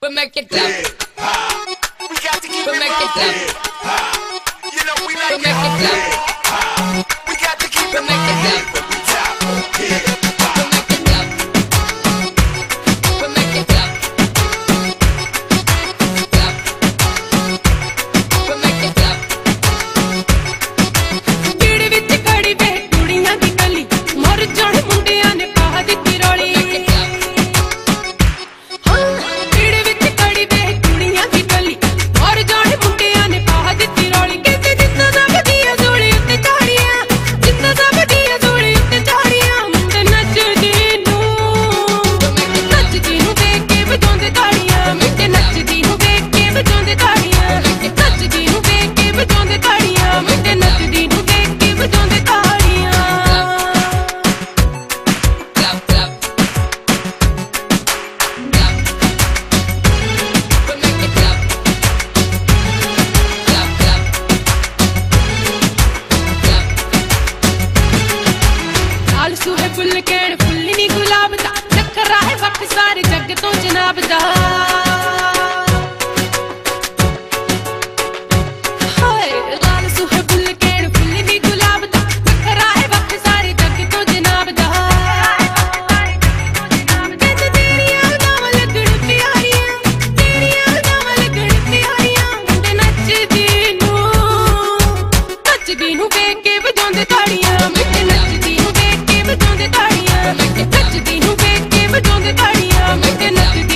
We make it clap. We got to keep it make it clap. You know we make, we make it clap. We got to keep we it make it clap. ਫੁੱਲ ਕਹਿਣ ਫੁੱਲ ਨਹੀਂ ਗੁਲਾਬ ਦਾ। ਚੱਕਰ ਆਏ ਵਕਤ ਸਾਰੇ ਜੱਗ ਤੋਂ ਜਨਾਬ ਦਾ। I'm thinking of you.